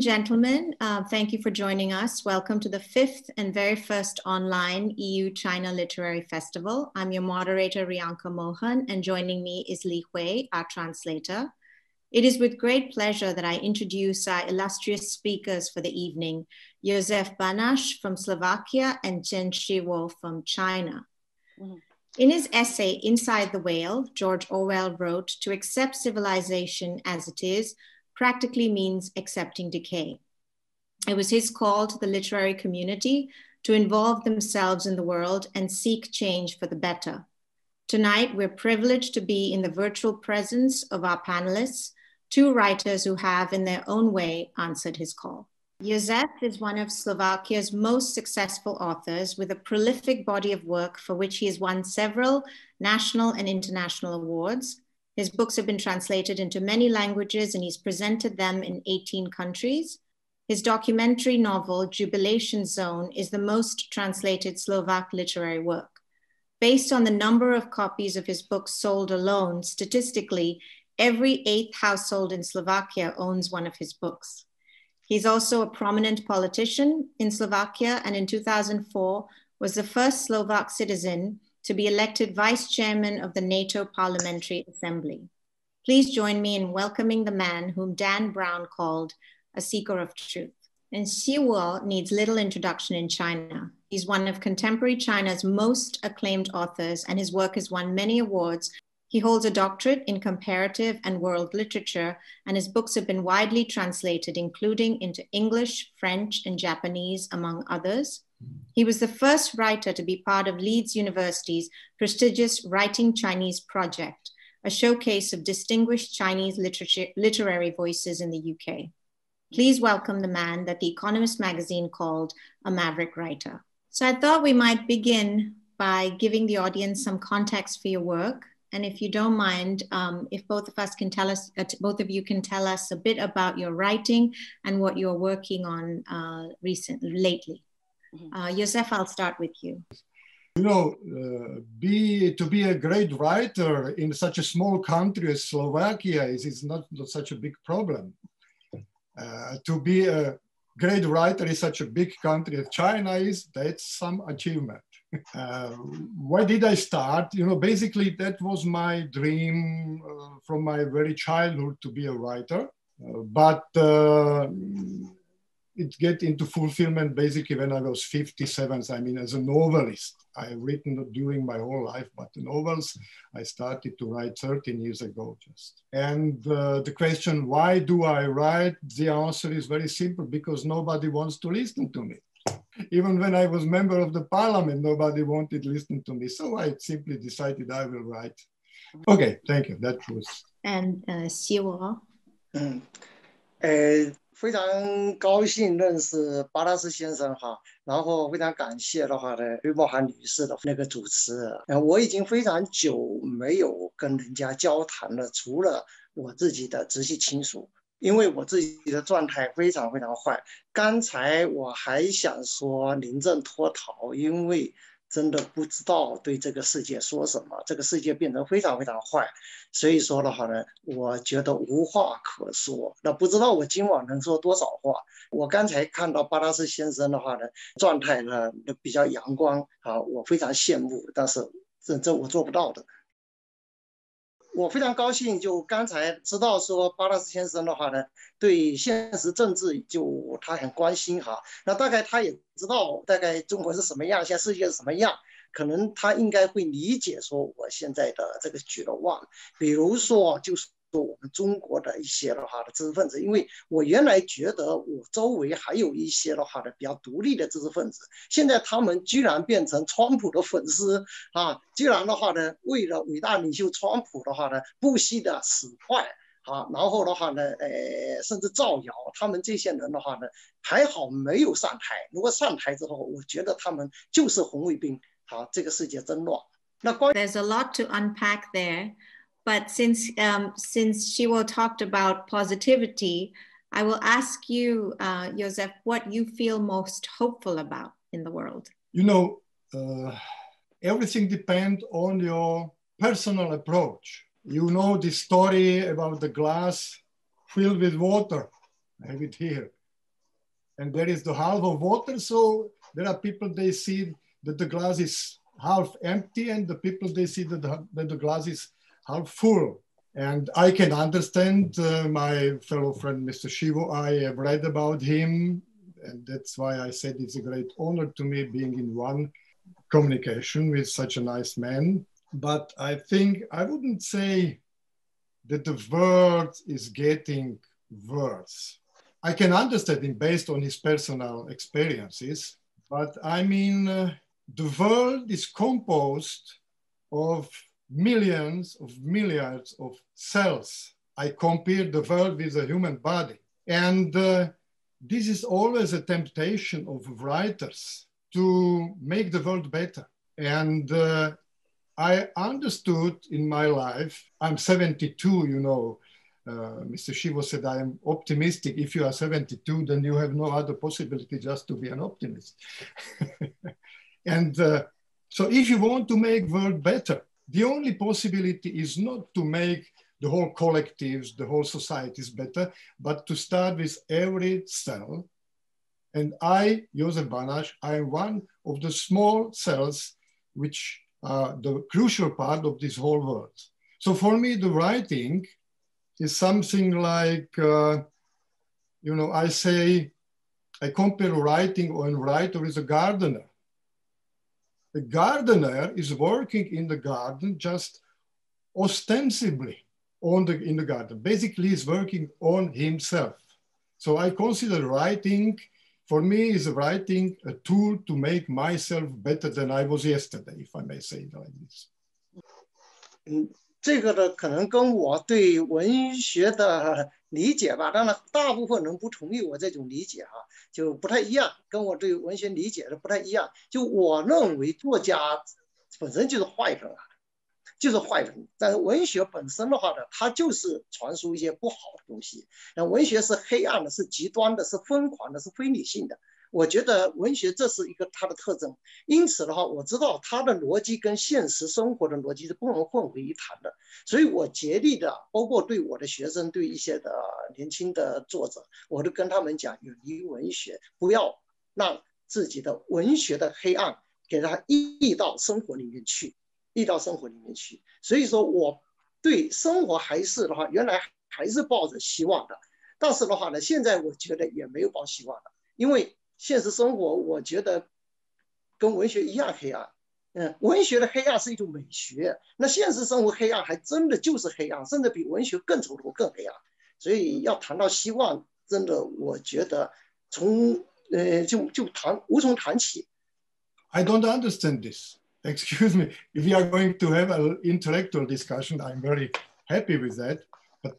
And gentlemen, uh, thank you for joining us. Welcome to the fifth and very first online EU China Literary Festival. I'm your moderator, Riyanka Mohan, and joining me is Li Hui, our translator. It is with great pleasure that I introduce our illustrious speakers for the evening, Jozef Banáš from Slovakia and Chen Xiwo from China. Mm-hmm. In his essay, Inside the Whale, George Orwell wrote, To accept civilization as it is practically means accepting decay. It was his call to the literary community to involve themselves in the world and seek change for the better. Tonight, we're privileged to be in the virtual presence of our panelists, two writers who have, in their own way, answered his call. Jozef is one of Slovakia's most successful authors with a prolific body of work for which he has won several national and international awards, his books have been translated into many languages and he's presented them in 18 countries. His documentary novel, Jubilation Zone, is the most translated Slovak literary work. Based on the number of copies of his books sold alone, statistically, every eighth household in Slovakia owns one of his books. He's also a prominent politician in Slovakia and in 2004 was the first Slovak citizen to be elected vice chairman of the NATO Parliamentary Assembly. Please join me in welcoming the man whom Dan Brown called a seeker of truth. And Xiwo needs little introduction in China. He's one of contemporary China's most acclaimed authors, and his work has won many awards. He holds a doctorate in comparative and world literature, and his books have been widely translated, including into English, French, and Japanese, among others. He was the first writer to be part of Leeds University's prestigious Writing Chinese project, a showcase of distinguished Chinese literary voices in the UK. Please welcome the man that The Economist magazine called a maverick writer. So I thought we might begin by giving the audience some context for your work. And if you don't mind, um, if both of us can tell us, uh, both of you can tell us a bit about your writing and what you're working on uh, recently, lately. Mm-hmm. Uh, Jozef, I'll start with you. You know, uh, be to be a great writer in such a small country as Slovakia is, is not, not such a big problem. Uh, to be a great writer in such a big country as China is, that's some achievement. Uh, why did I start? You know, basically that was my dream uh, from my very childhood to be a writer. Uh, but uh, it get into fulfillment basically when I was 57. I mean, as a novelist, I have written during my whole life, but the novels I started to write 13 years ago just. And uh, the question, why do I write? The answer is very simple, because nobody wants to listen to me. Even when I was member of the parliament, nobody wanted to listen to me. So I simply decided I will write. Okay, thank you. That was. And uh, Xiwo. Mm. Uh, 非常高兴认识巴拉斯先生哈，然后非常感谢的话呢，吕宝涵女士的那个主持。我已经非常久没有跟人家交谈了，除了我自己的直系亲属，因为我自己的状态非常非常坏。刚才我还想说临阵脱逃，因为。真的不知道对这个世界说什么，这个世界变得非常非常坏，所以说的话呢，我觉得无话可说。那不知道我今晚能说多少话？我刚才看到巴拉斯先生的话呢，状态呢比较阳光啊，我非常羡慕，但是这这我做不到的。我非常高兴，就刚才知道说巴拉斯先生的话呢，对现实政治就他很关心哈。那大概他也知道大概中国是什么样，现在世界是什么样，可能他应该会理解说我现在的这个绝望，比如说就是。说我们中国的一些的话的知识分子，因为我原来觉得我周围还有一些的话的比较独立的知识分子，现在他们居然变成川普的粉丝啊！居然的话呢，为了伟大领袖川普的话呢，不惜的使坏啊，然后的话呢，呃，甚至造谣。他们这些人的话呢，还好没有上台。如果上台之后，我觉得他们就是红卫兵。好，这个世界真乱。那关 There's a lot to unpack there. But since um, since Xiwo talked about positivity, I will ask you, uh, Jozef, what you feel most hopeful about in the world. You know, uh, everything depends on your personal approach. You know the story about the glass filled with water. I have it here. And there is the half of water. So there are people, they see that the glass is half empty and the people, they see that the, that the glass is half full. And I can understand uh, my fellow friend, Mr. Xiwo. I have read about him. And that's why I said it's a great honor to me being in one communication with such a nice man. But I think I wouldn't say that the world is getting worse. I can understand him based on his personal experiences, but I mean, uh, the world is composed of millions of milliards of cells. I compare the world with the human body. And uh, this is always a temptation of writers to make the world better. And uh, I understood in my life, I'm 72, you know, uh, Mr. Xiwo said, I am optimistic. If you are 72, then you have no other possibility just to be an optimist. and uh, so if you want to make world better, the only possibility is not to make the whole collectives, the whole societies better, but to start with every cell. And I, Jozef Banáš, I am one of the small cells which are the crucial part of this whole world. So for me, the writing is something like, uh, you know, I say, I compare writing or writer is a gardener. The gardener is working in the garden just ostensibly on the, in the garden. Basically, he's working on himself. So I consider writing, for me, is writing a tool to make myself better than I was yesterday, if I may say it like this. 这个呢，可能跟我对文学的理解吧，当然大部分人不同意我这种理解哈， 就不太一样，跟我对文学理解的不太一样。就我认为作家本身就是坏人啊，就是坏人。但是文学本身的话呢，它就是传输一些不好的东西。那文学是黑暗的，是极端的，是疯狂的，是非理性的。我觉得文学这是一个它的特征，因此的话，我知道它的逻辑跟现实生活的逻辑是不能混为一谈的，所以我竭力的，包括对我的学生，对一些的年轻的作者，我都跟他们讲，远离文学，不要让自己的文学的黑暗给它溢到生活里面去，溢到生活里面去。所以说，我对生活还是的话，原来还是抱着希望的，但是的话呢，现在我觉得也没有抱希望了，因为。现实生活，我觉得跟文学一样黑暗。嗯，文学的黑暗是一种美学，那现实生活黑暗还真的就是黑暗，甚至比文学更丑陋、更黑暗。所以要谈到希望，真的，我觉得从呃就就谈无从谈起。I don't understand this. Excuse me. If we are going to have an intellectual discussion, I'm very happy with that. But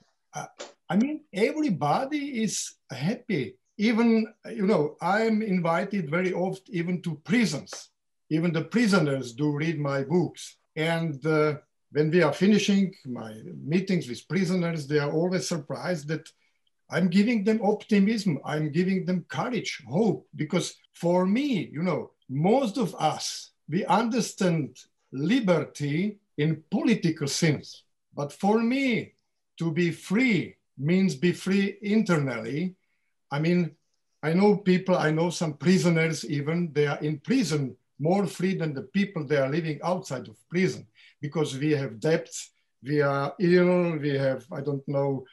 I mean, everybody is happy even, you know, I'm invited very often even to prisons. Even the prisoners do read my books. And uh, when we are finishing my meetings with prisoners, they are always surprised that I'm giving them optimism. I'm giving them courage, hope, because for me, you know, most of us, we understand liberty in political sense. But for me, to be free means be free internally I mean, I know people, I know some prisoners even, they are in prison more free than the people they are living outside of prison because we have debts, we are ill, we have, I don't know,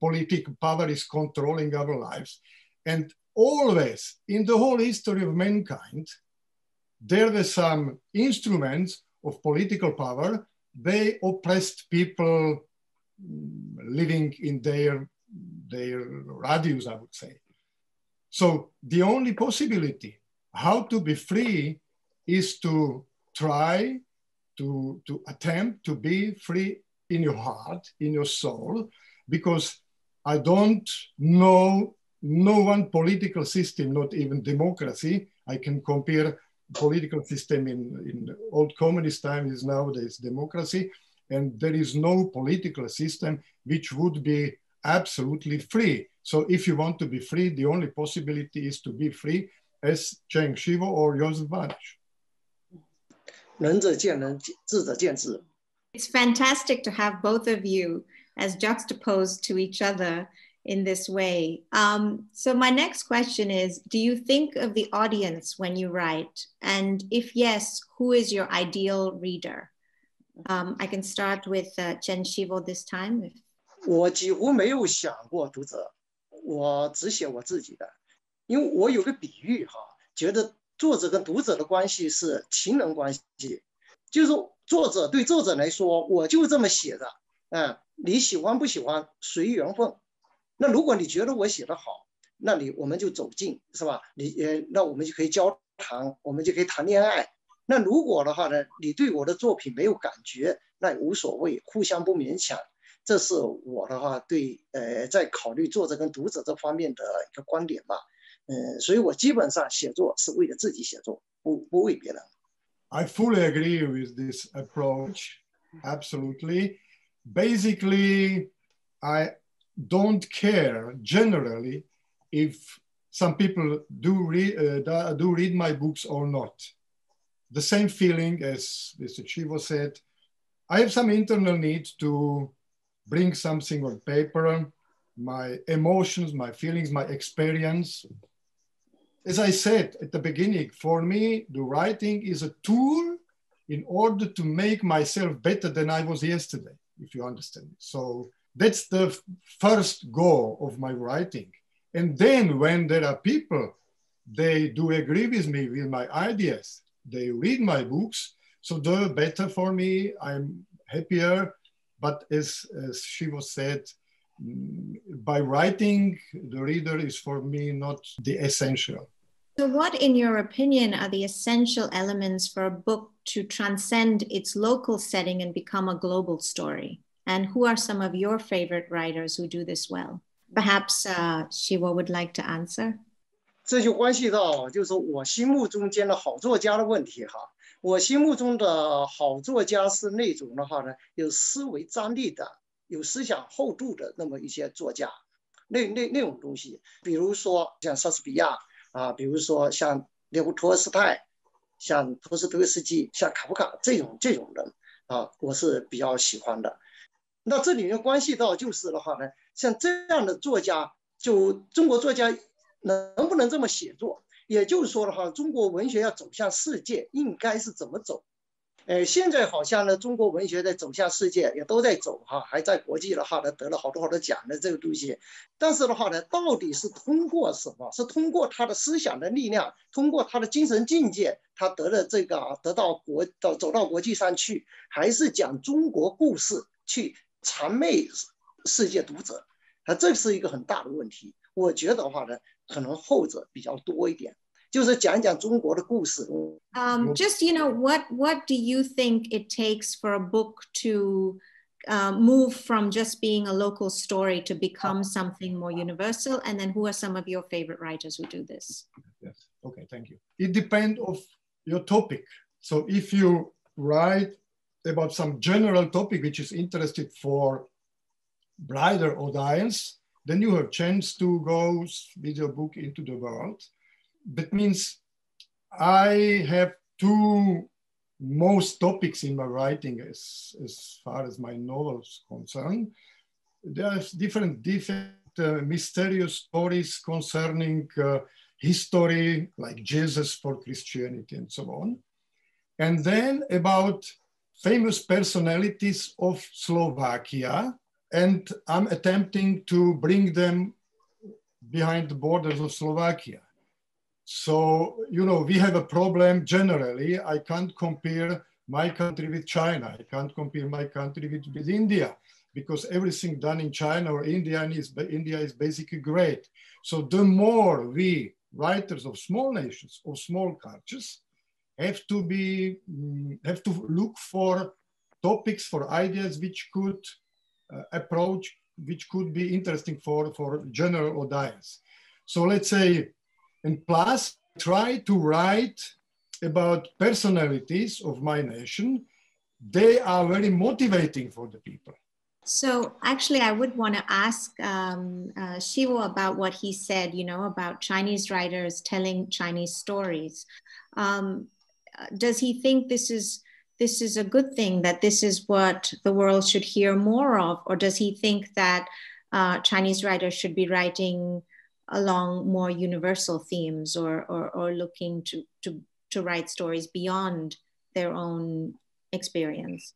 political power is controlling our lives. And always in the whole history of mankind, there were some instruments of political power. They oppressed people mm, living in their, their radius, I would say. So the only possibility how to be free is to try to, to attempt to be free in your heart, in your soul, because I don't know no one political system, not even democracy. I can compare political system in, in old communist times is nowadays democracy. And there is no political system which would be absolutely free. So if you want to be free, the only possibility is to be free as Chen Xiwo or Jozef Banáš. It's fantastic to have both of you as juxtaposed to each other in this way. Um, so my next question is, do you think of the audience when you write? And if yes, who is your ideal reader? Um, I can start with uh, Chen Xiwo this time. If... 我几乎没有想过读者，我只写我自己的，因为我有个比喻哈，觉得作者跟读者的关系是情人关系，就是作者对作者来说，我就这么写的，嗯，你喜欢不喜欢随缘分。那如果你觉得我写的好，那你我们就走近，是吧？你呃，那我们就可以交谈，我们就可以谈恋爱。那如果的话呢，你对我的作品没有感觉，那也无所谓，互相不勉强。i fully agree with this approach. Absolutely. Basically, I don't care generally if some people do read uh, do read my books or not. The same feeling as Mr. Xiwo said. I have some internal need to bring something on paper, my emotions, my feelings, my experience. As I said at the beginning, for me, the writing is a tool in order to make myself better than I was yesterday, if you understand. So that's the first goal of my writing. And then when there are people, they do agree with me, with my ideas, they read my books, so the better for me, I'm happier. But as, as Xiwo said, mm, by writing, the reader is for me not the essential. So, what, in your opinion, are the essential elements for a book to transcend its local setting and become a global story? And who are some of your favorite writers who do this well? Perhaps uh, Xiwo would like to answer. 这就关系到，就是我心目中间的好作家的问题哈。我心目中的好作家是那种的话呢，有思维张力的、有思想厚度的那么一些作家，那那那种东西，比如说像莎士比亚啊，比如说像列夫托斯泰，像托斯托耶斯基，像卡夫卡这种这种人啊，我是比较喜欢的。那这里面关系到就是的话呢，像这样的作家，就中国作家能不能这么写作？也就是说的话，中国文学要走向世界，应该是怎么走？呃，现在好像呢，中国文学在走向世界，也都在走哈，还在国际的话呢，得了好多好多奖的这个东西。但是的话呢，到底是通过什么？是通过他的思想的力量，通过他的精神境界，他得了这个得到国到走到国际上去，还是讲中国故事去？谄媚世界读者，啊，这是一个很大的问题。我觉得的话呢，可能后者比较多一点，就是讲一讲中国的故事。Um, just you know, what what do you think it takes for a book to uh, move from just being a local story to become something more universal? And then, who are some of your favorite writers who do this? Yes. Okay. Thank you. It depends of your topic. So if you write about some general topic which is interested for broader audience, then you have chance to go with your book into the world. That means I have two most topics in my writing as, as far as my novels concern. There are different, different uh, mysterious stories concerning uh, history, like Jesus for Christianity and so on. And then about famous personalities of Slovakia, and I'm attempting to bring them behind the borders of Slovakia. So, you know, we have a problem generally. I can't compare my country with China. I can't compare my country with, with India because everything done in China or India is, India is basically great. So the more we writers of small nations or small cultures have to be mm, have to look for topics for ideas which could approach which could be interesting for for general audience. So let's say and plus try to write about personalities of my nation. They are very motivating for the people. So actually, I would want to ask um, uh, Xiwo about what he said, you know, about Chinese writers telling Chinese stories. Um, does he think this is this is a good thing that this is what the world should hear more of or does he think that uh, Chinese writers should be writing along more universal themes or, or, or looking to, to, to write stories beyond their own experience?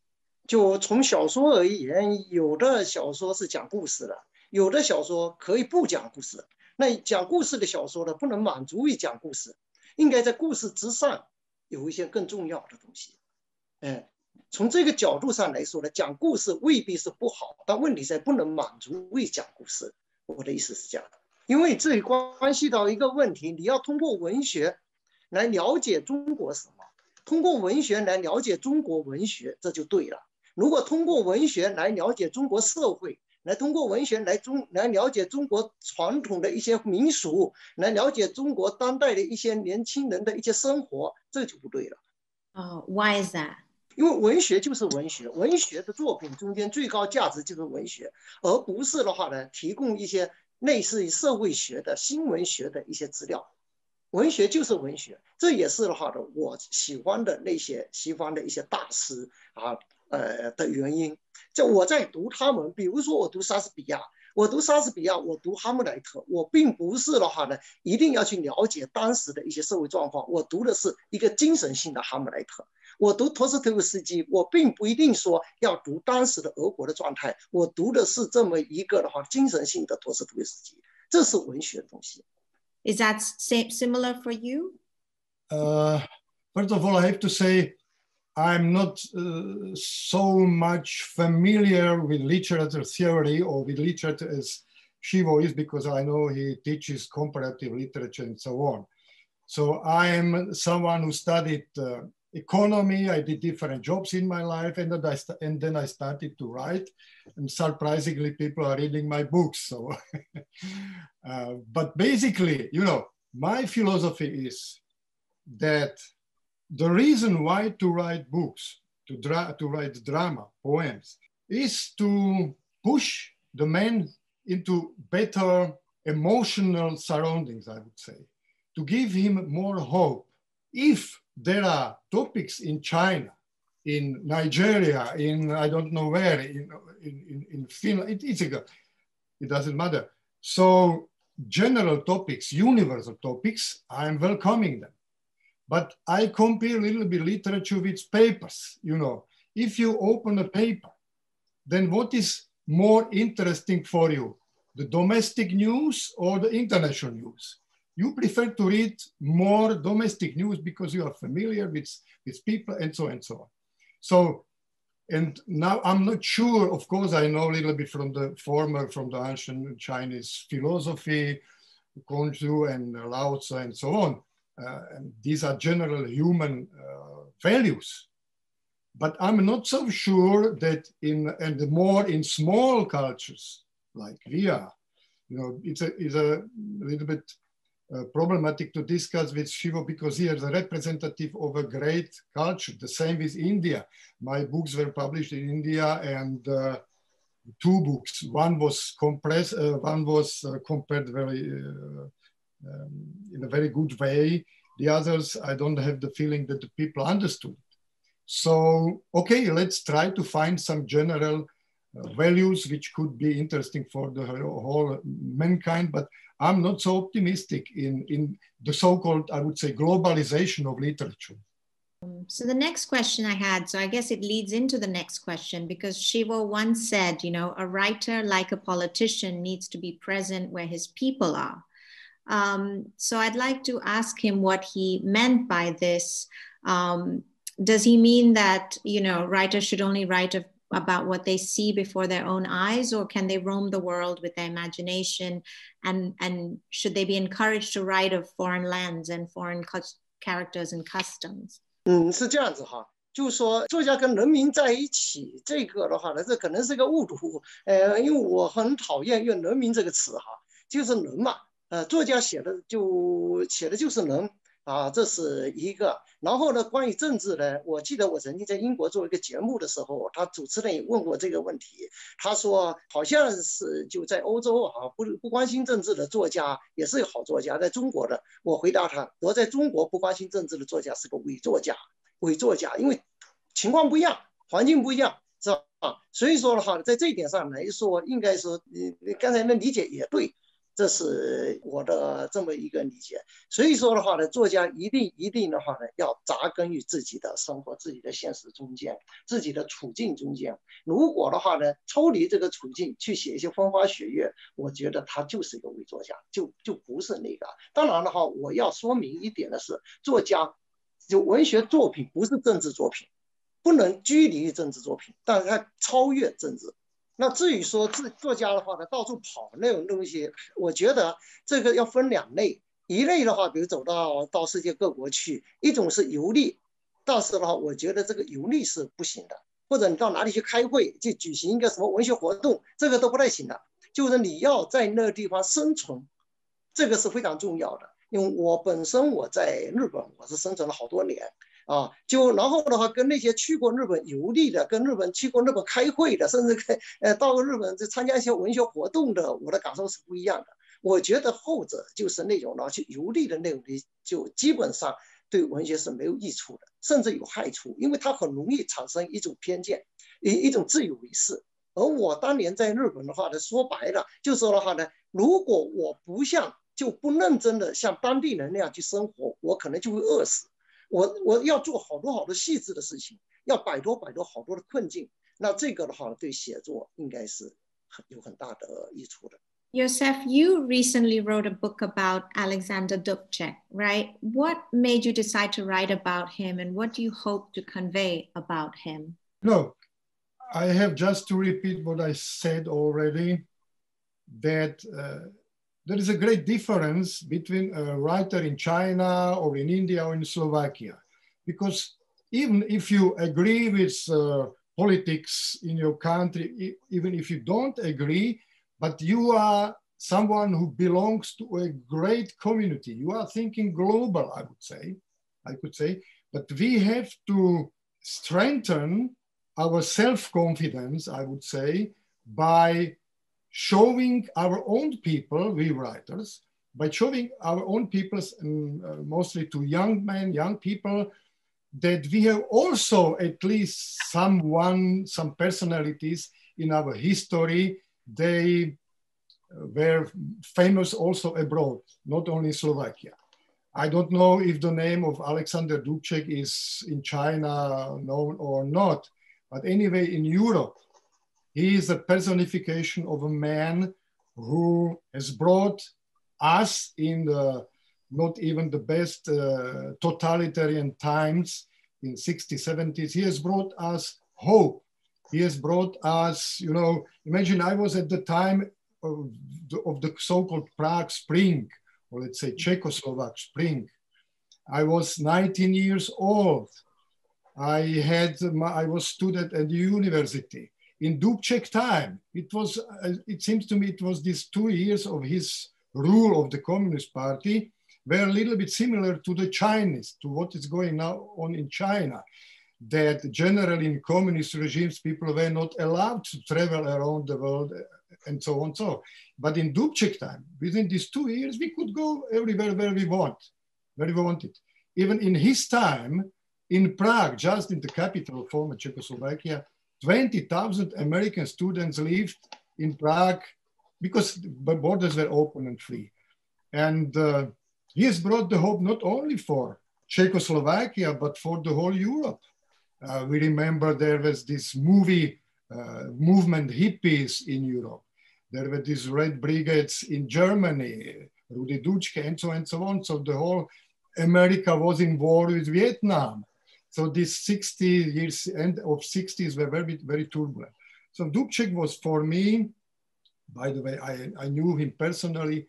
就从小说而言，有的小说是讲故事的，有的小说可以不讲故事。那讲故事的小说呢，不能满足于讲故事，应该在故事之上有一些更重要的东西。 嗯，从这个角度上来说呢，讲故事未必是不好，但问题在不能满足于讲故事。我的意思是这样的，因为这里关系到一个问题，你要通过文学来了解中国什么，通过文学来了解中国文学，这就对了。如果通过文学来了解中国社会，来通过文学来中来了解中国传统的一些民俗，来了解中国当代的一些年轻人的一些生活，这就不对了。哦，Why is that？因为文学就是文学，文学的作品中间最高价值就是文学，而不是的话呢，提供一些类似于社会学的新闻学的一些资料。文学就是文学，这也是的话呢，我喜欢的那些西方的一些大师啊。呃的原因，就我在读他们，比如说我读莎士比亚，我读莎士比亚，我读哈姆莱特，我并不是的话呢，一定要去了解当时的一些社会状况，我读的是一个精神性的哈姆莱特。我读托斯托夫斯基，我并不一定说要读当时的俄国的状态，我读的是这么一个的话精神性的托斯托夫斯基，这是文学的东西。Is that same similar for you? Uh, first of all, I have to say I'm not uh, so much familiar with literature theory or with literature as Xiwo is because I know he teaches comparative literature and so on. So I am someone who studied uh, economy. I did different jobs in my life and then, I and then I started to write. And surprisingly, people are reading my books. So, uh, but basically, you know, my philosophy is that the reason why to write books, to, dra- to write drama, poems, is to push the man into better emotional surroundings, I would say, to give him more hope. If there are topics in China, in Nigeria, in I don't know where, in, in, in Finland, it, it's a, it doesn't matter. So general topics, universal topics, I'm welcoming them. But I compare a little bit literature with papers. You know, if you open a paper, then what is more interesting for you, the domestic news or the international news? You prefer to read more domestic news because you are familiar with, with people and so on and so on. So, and now I'm not sure, of course, I know a little bit from the former, from the ancient Chinese philosophy, Kongzhu and Lao Tzu and so on. Uh, and these are general human uh, values. But I'm not so sure that in, and more in small cultures like we are, you know, it's a, it's a little bit uh, problematic to discuss with Xiwo because he is a representative of a great culture. The same with India. My books were published in India and uh, two books. One was compressed, uh, one was uh, compared very um, in a very good way. The others, I don't have the feeling that the people understood. So, okay, let's try to find some general uh, values which could be interesting for the whole mankind, but I'm not so optimistic in, in the so-called, I would say, globalization of literature. So the next question I had, so I guess it leads into the next question because Xiwo once said, you know, a writer like a politician needs to be present where his people are. Um, so I'd like to ask him what he meant by this. Um, does he mean that you know writers should only write of, about what they see before their own eyes, or can they roam the world with their imagination? And and should they be encouraged to write of foreign lands and foreign characters and customs? 嗯，是这样子哈。就是说，作家跟人民在一起，这个的话呢，这可能是个误读。呃，因为我很讨厌用“人民”这个词哈，就是人嘛。呃，作家写的就写的就是人 啊，这是一个。然后呢，关于政治呢，我记得我曾经在英国做一个节目的时候，他主持人也问过这个问题。他说，好像是就在欧洲啊，不不关心政治的作家也是个好作家，在中国的。我回答他，我在中国不关心政治的作家是个伪作家，伪作家，因为情况不一样，环境不一样，是吧？所以说的话，在这一点上来说，应该说你你刚才的理解也对。这是我的这么一个理解，所以说的话呢，作家一定一定的话呢，要扎根于自己的生活、自己的现实中间、自己的处境中间。如果的话呢，抽离这个处境去写一些风花雪月，我觉得他就是一个伪作家，就就不是那个。当然的话，我要说明一点的是，作家就文学作品不是政治作品，不能拘泥于政治作品，但是它超越政治。那至于说作作家的话呢，到处跑那种东西，我觉得这个要分两类。一类的话，比如走到到世界各国去，一种是游历，但是的话，我觉得这个游历是不行的。或者你到哪里去开会，去举行一个什么文学活动，这个都不太行的。就是你要在那个地方生存，这个是非常重要的。因为我本身我在日本，我是生存了好多年。啊，就然后的话，跟那些去过日本游历的，跟日本去过日本开会的，甚至开呃到日本去参加一些文学活动的，我的感受是不一样的。我觉得后者就是那种拿去游历的那种的，就基本上对文学是没有益处的，甚至有害处，因为它很容易产生一种偏见，一一种自以为是。而我当年在日本的话呢，说白了就说的话呢，如果我不像就不认真的像当地人那样去生活，我可能就会饿死。我我要做好多好多细致的事情，要摆脱摆脱好多的困境。那这个的话，对写作应该是很有很大的益处的。Jozef, you recently wrote a book about Alexander Dubček, right? What made you decide to write about him, and what do you hope to convey about him? Look, I have just to repeat what I said already. That uh, there is a great difference between a writer in China or in India or in Slovakia. Because even if you agree with uh, politics in your country, even if you don't agree, but you are someone who belongs to a great community, you are thinking global, I would say, I could say, but we have to strengthen our self-confidence, I would say, by showing our own people, we writers, by showing our own peoples, and uh, mostly to young men, young people, that we have also at least someone, some personalities in our history. They uh, were famous also abroad, not only in Slovakia. I don't know if the name of Alexander Dubček is in China known or not, but anyway, in Europe, he is a personification of a man who has brought us in the not even the best uh, totalitarian times in 60s, 70s. He has brought us hope. He has brought us, you know, imagine I was at the time of the, of the so-called Prague Spring, or let's say Czechoslovak Spring. I was 19 years old. I had, my, I was student at the university in Dubček time, it was, uh, it seems to me, it was these two years of his rule of the Communist Party were a little bit similar to the Chinese, to what is going now on in China. That generally in communist regimes, people were not allowed to travel around the world uh, and so on. So, but in Dubček time, within these two years, we could go everywhere where we want, where we wanted. Even in his time, in Prague, just in the capital of former Czechoslovakia, 20,000 American students lived in Prague because the borders were open and free. And uh, he has brought the hope not only for Czechoslovakia, but for the whole Europe. Uh, we remember there was this movie uh, movement hippies in Europe. There were these red brigades in Germany, Rudi Dutschke, and so and so on. So the whole America was in war with Vietnam. So these 60 years, end of 60s were very, very turbulent. So Dubček was for me, by the way, I, I knew him personally,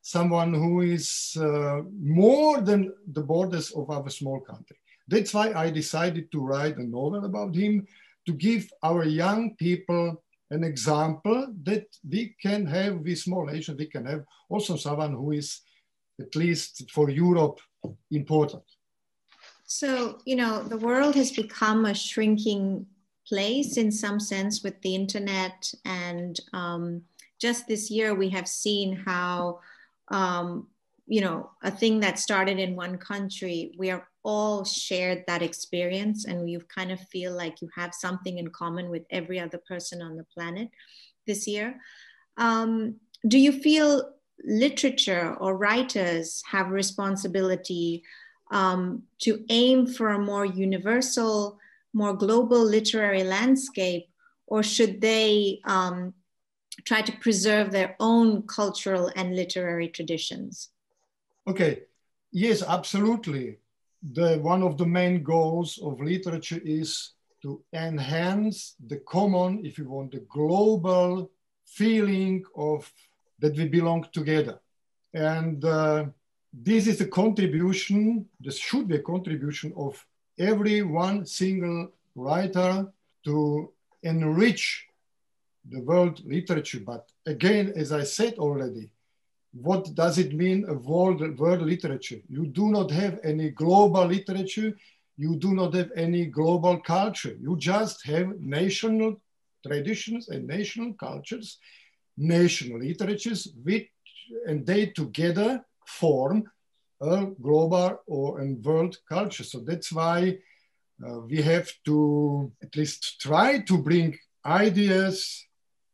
someone who is uh, more than the borders of our small country. That's why I decided to write a novel about him to give our young people an example that we can have with small nations, we can have also someone who is at least for Europe important. So, you know, the world has become a shrinking place in some sense with the internet. And um, just this year, we have seen how, um, you know, a thing that started in one country, we are all shared that experience and you kind of feel like you have something in common with every other person on the planet this year. Um, do you feel literature or writers have responsibility um, to aim for a more universal, more global literary landscape, or should they um, try to preserve their own cultural and literary traditions? Okay, yes, absolutely. The, one of the main goals of literature is to enhance the common, if you want, the global feeling of that we belong together. And uh, this is a contribution, this should be a contribution of every one single writer to enrich the world literature. But again, as I said already, what does it mean a world, world literature? You do not have any global literature. You do not have any global culture. You just have national traditions and national cultures, national literatures, which, and they together form a global or a world culture. So that's why uh, we have to at least try to bring ideas,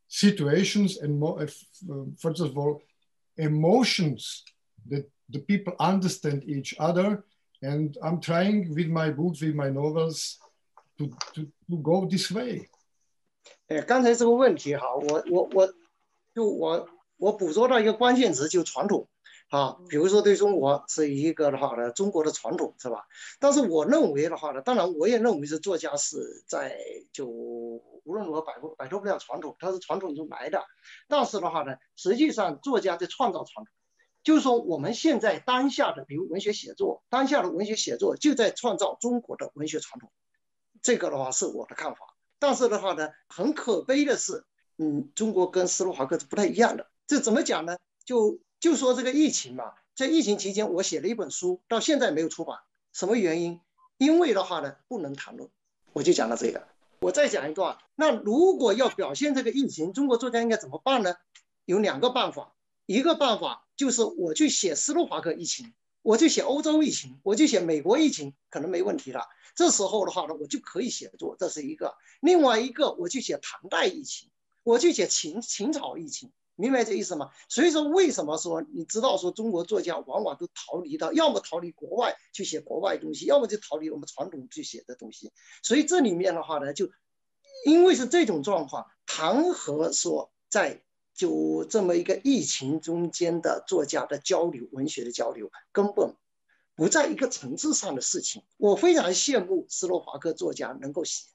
situations, and more, uh, first of all, emotions that the people understand each other. And I'm trying with my books, with my novels, to, to, to go this way. 哎，刚才这个问题哈，我我我就我我捕捉到一个关键词，就传统。 啊，比如说对中国是一个的话呢，中国的传统是吧？但是我认为的话呢，当然我也认为是作家是在就无论如何摆脱摆脱不了传统，它是传统中来的。但是的话呢，实际上作家在创造传统，就是说我们现在当下的比如文学写作，当下的文学写作就在创造中国的文学传统。这个的话是我的看法。但是的话呢，很可悲的是，嗯，中国跟斯洛伐克是不太一样的。这怎么讲呢？就就说这个疫情嘛，在疫情期间，我写了一本书，到现在没有出版。什么原因？因为的话呢，不能谈论。我就讲到这个。我再讲一段。那如果要表现这个疫情，中国作家应该怎么办呢？有两个办法。一个办法就是我去写斯洛伐克疫情，我就写欧洲疫情，我就写美国疫情，可能没问题了。这时候的话呢，我就可以写作，这是一个。另外一个，我去写唐代疫情，我去写秦秦朝疫情。明白这意思吗？所以说，为什么说你知道说中国作家往往都逃离到，要么逃离国外去写国外东西，要么就逃离我们传统去写的东西。所以这里面的话呢，就因为是这种状况，谈何说在就这么一个疫情中间的作家的交流、文学的交流，根本不在一个层次上的事情。我非常羡慕斯洛伐克作家能够写。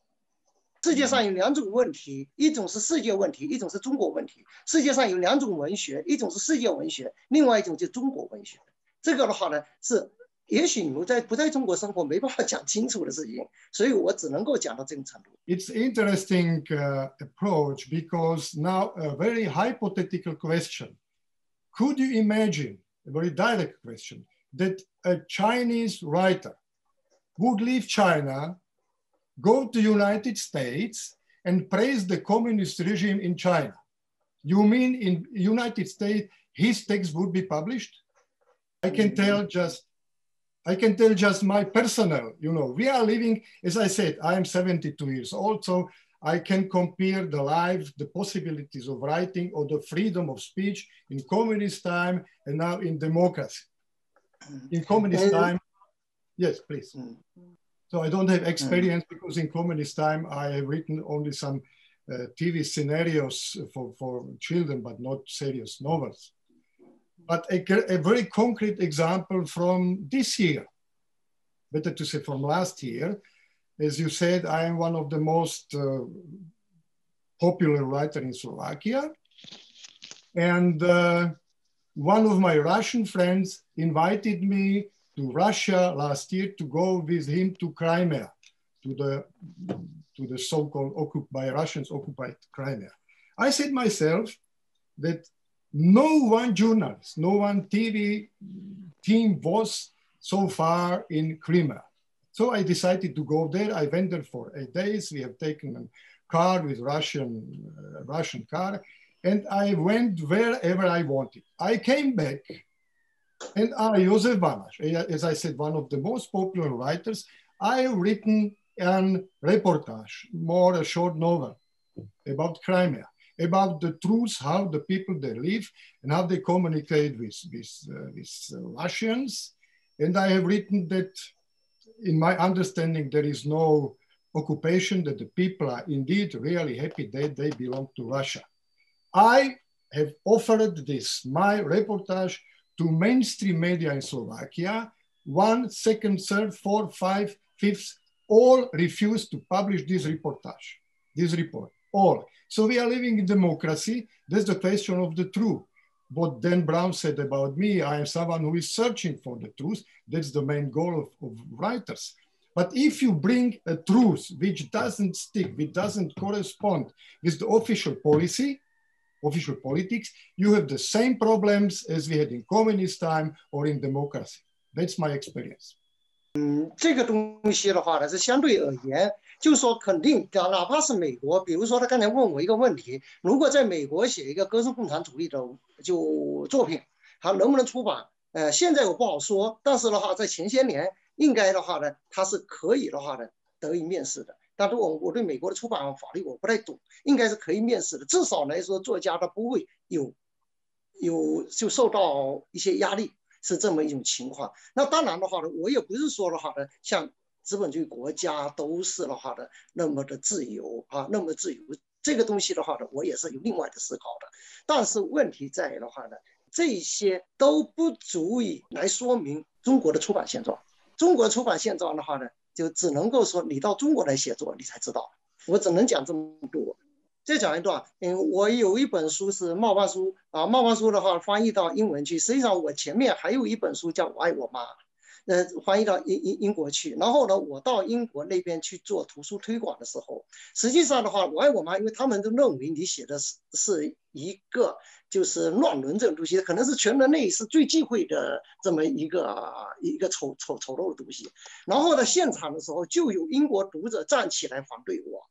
世界上有两种问题，一种是世界问题，一种是中国问题。世界上有两种文学，一种是世界文学，另外一种就中国文学。这个的话呢，是也许你们在不在中国生活没办法讲清楚的事情，所以我只能够讲到这种程度。It's interesting approach because now a very hypothetical question. Could you imagine a very direct question that a Chinese writer would leave China? Go to United States and praise the communist regime in China. You mean in United States, his text would be published? I can mm-hmm. tell just, I can tell just my personal, you know, we are living, as I said, I am 72 years old, so I can compare the life, the possibilities of writing or the freedom of speech in communist time and now in democracy. In communist time, yes, please. Mm. So I don't have mm. experience mm. because in communist time I have written only some uh, TV scenarios for, for children, but not serious novels. But a, a, very concrete example from this year, better to say from last year, as you said, I am one of the most uh, popular writer in Slovakia. And uh, one of my Russian friends invited me to Russia last year to go with him to Crimea, to the, to the so-called occupied by Russians occupied Crimea. I said myself that no one journalist, no one TV team was so far in Crimea. So I decided to go there. I went there for eight days. We have taken a car with Russian, uh, Russian car, and I went wherever I wanted. I came back And I, Jozef Banáš, as I said, one of the most popular writers, I have written an reportage, more a short novel about Crimea, about the truth, how the people they live and how they communicate with, with, uh, with uh, Russians. And I have written that in my understanding, there is no occupation, that the people are indeed really happy that they belong to Russia. I have offered this, my reportage, to mainstream media in Slovakia. One, second, third, fourth, five, fifth, all refused to publish this reportage, this report, all. So we are living in democracy. That's the question of the truth. What Dan Brown said about me, I am someone who is searching for the truth. That's the main goal of, of writers. But if you bring a truth which doesn't stick, which doesn't correspond with the official policy, official politics, you have the same problems as we had in communist time or in democracy. That's my experience. 嗯，这个东西的话呢，是相对而言，就是说肯定，哪怕是美国，比如说他刚才问我一个问题，如果在美国写一个歌颂共产主义的就作品，它能不能出版？呃，现在我不好说，但是的话，在前些年应该的话呢，它是可以的话呢，得以面试的。 但是我我对美国的出版法律我不太懂，应该是可以面试的，至少来说，作家他不会有有就受到一些压力，是这么一种情况。那当然的话呢，我也不是说的话呢，像资本主义国家都是的话呢那么的自由啊，那么自由，这个东西的话呢，我也是有另外的思考的。但是问题在于的话呢，这些都不足以来说明中国的出版现状。中国出版现状的话呢？就只能够说你到中国来写作，你才知道。我只能讲这么多。再讲一段，嗯，我有一本书是茂班书啊，茂班书的话翻译到英文去。实际上我前面还有一本书叫《我爱我妈》，呃，翻译到英英英国去。然后呢，我到英国那边去做图书推广的时候，实际上的话，《我爱我妈》，因为他们都认为你写的是是一个。就是乱伦这种东西，可能是全人类是最忌讳的这么一个一个丑丑丑陋的东西。然后呢，现场的时候就有英国读者站起来反对我，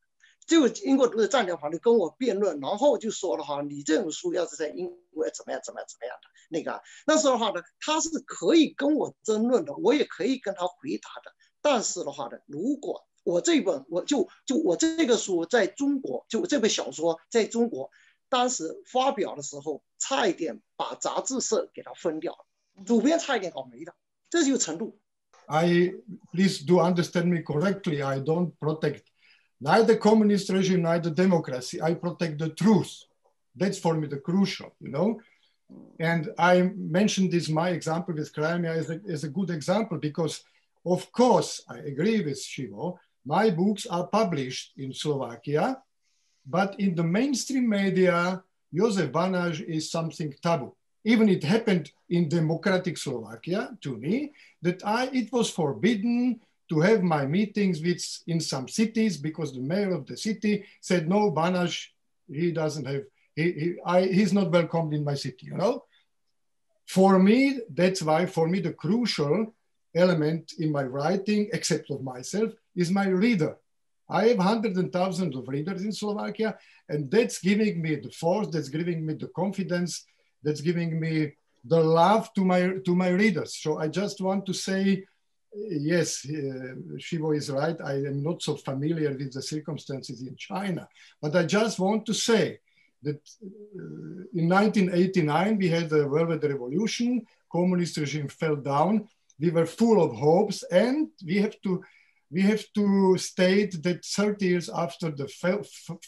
就英国读者站起来反对跟我辩论，然后就说了哈，你这种书要是在英国怎么样怎么样怎么样的那个，那时候的话呢，他是可以跟我争论的，我也可以跟他回答的。但是的话呢，如果我这本我就就我这个书在中国，就这本小说在中国。当时发表的时候，差一点把杂志社给它分掉了，主编差一点搞没了，这就是程度。I please do understand me correctly. I don't protect neither communist regime, neither democracy. I protect the truth. That's for me the crucial, you know. And I mentioned this my example with Crimea as a, a good example because, of course, I agree with Xiwo. My books are published in Slovakia but in the mainstream media, Jozef Banáš is something taboo. Even it happened in democratic Slovakia to me that I, it was forbidden to have my meetings with in some cities because the mayor of the city said, no, Banáš, he doesn't have, he, he, I, he's not welcomed in my city, you know? For me, that's why for me, the crucial element in my writing, except of myself, is my reader. I have hundreds and thousands of readers in Slovakia, and that's giving me the force, that's giving me the confidence, that's giving me the love to my to my readers. So I just want to say, yes, uh, Xiwo is right. I am not so familiar with the circumstances in China, but I just want to say that uh, in 1989 we had the Velvet Revolution, communist regime fell down. We were full of hopes, and we have to we have to state that 30 years after the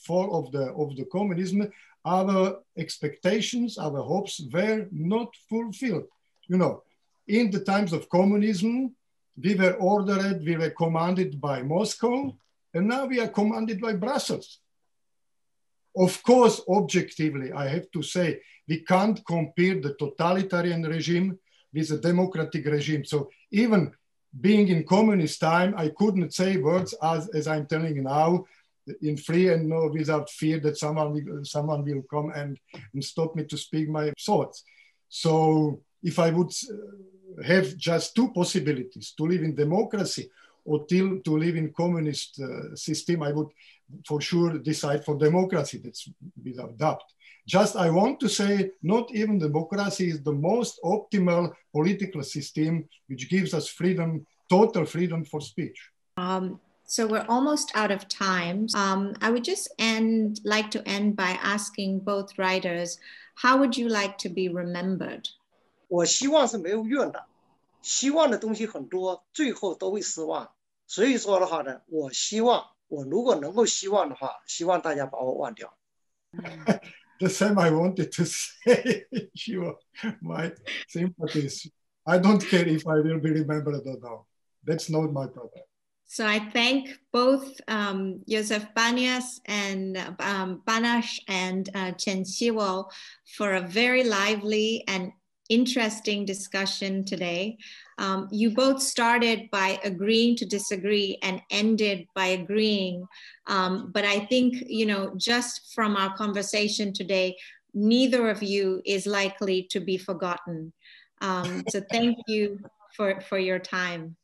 fall of the, of the communism, our expectations, our hopes were not fulfilled. You know, in the times of communism, we were ordered, we were commanded by Moscow, and now we are commanded by Brussels. Of course, objectively, I have to say, we can't compare the totalitarian regime with a democratic regime. So even being in communist time, I couldn't say words as, as I'm telling you now in free and no without fear that someone will, someone will come and, and stop me to speak my thoughts. So if I would uh, have just two possibilities to live in democracy or till to live in communist uh, system, I would for sure decide for democracy. That's without doubt. just I want to say, not even democracy is the most optimal political system which gives us freedom, total freedom for speech. Um, so we're almost out of time. Um, I would just end, like to end by asking both writers, how would you like to be remembered? 我希望是没有用的，希望的东西很多，最后都会失望。所以说的话呢，我希望我如果能够希望的话，希望大家把我忘掉。The same I wanted to say, you my sympathies. I don't care if I will be remembered or not. That's not my problem. So I thank both um, Joseph Banias and um, Banáš and uh, Chen Xiwo for a very lively and interesting discussion today. Um, you both started by agreeing to disagree and ended by agreeing. Um, but I think, you know, just from our conversation today, neither of you is likely to be forgotten. Um, so thank you for, for your time.